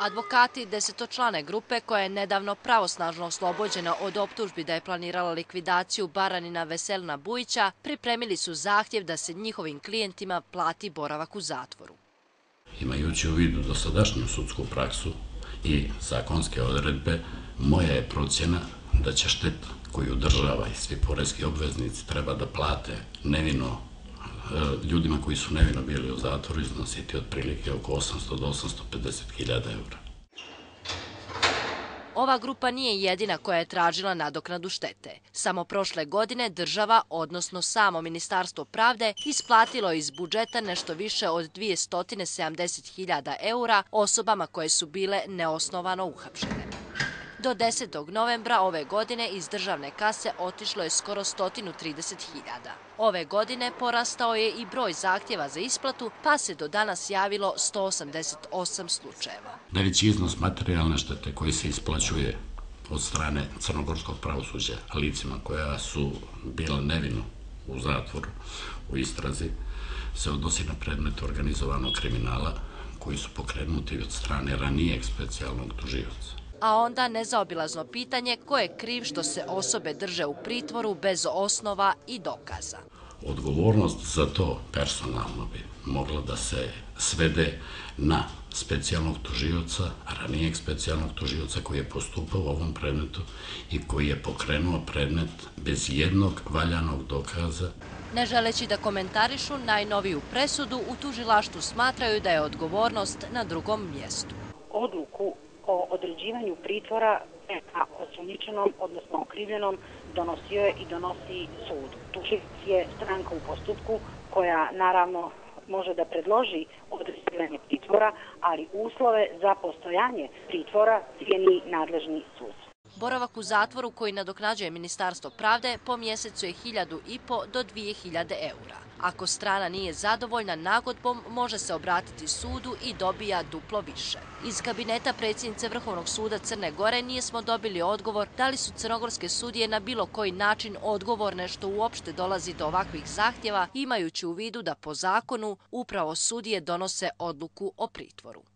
Advokati desetočlane grupe koja je nedavno pravosnažno oslobođena od optužbi da je planirala likvidaciju Baranina Veselina Bujića pripremili su zahtjev da se njihovim klijentima plati boravak u zatvoru. Imajući u vidu dosadašnju sudsku praksu i zakonske odredbe, moja je procjena da će štet koju država i svi porezki obveznici treba da plate nevino E, ljudima koji su nevino bili u zatvoru iznositi otprilike oko 800 do 850 hiljada eura. Ova grupa nije jedina koja je tražila nadoknadu štete. Samo prošle godine država, odnosno samo Ministarstvo pravde, isplatilo iz budžeta nešto više od 270.000 eura osobama koje su bile neosnovano uhapšene. Do 10. novembra ove godine iz državne kase otišlo je skoro 130.000. Ove godine porastao je i broj zahtjeva za isplatu, pa se do danas javilo 188 slučajeva. Najveći iznos materijalne štete koji se isplaćuje od strane crnogorskog pravosuđa licima koja su bila nevino u zatvoru u istrazi se odnosi na predmet organizovanog kriminala koji su pokrenuti od strane ranijeg specijalnog tuživca a onda nezaobilazno pitanje ko je kriv što se osobe drže u pritvoru bez osnova i dokaza. Odgovornost za to personalno bi mogla da se svede na specijalnog tužioca, ranijeg specijalnog tužioca koji je postupao u ovom predmetu i koji je pokrenuo predmet bez jednog valjanog dokaza. Ne želeći da komentarišu najnoviju presudu, u tužilaštu smatraju da je odgovornost na drugom mjestu. Odluku o određivanju pritvora prema osumničenom, odnosno okrivljenom, donosio je i donosi sud. Tužic je stranka u postupku koja naravno može da predloži određivanje pritvora, ali uslove za postojanje pritvora cijeni nadležni sud. Boravak u zatvoru koji nadoknađuje Ministarstvo pravde po mjesecu je 1500 do 2000 eura. Ako strana nije zadovoljna nagodbom, može se obratiti sudu i dobija duplo više. Iz kabineta predsjednice Vrhovnog suda Crne Gore nije smo dobili odgovor da li su crnogorske sudije na bilo koji način odgovorne što uopšte dolazi do ovakvih zahtjeva, imajući u vidu da po zakonu upravo sudije donose odluku o pritvoru.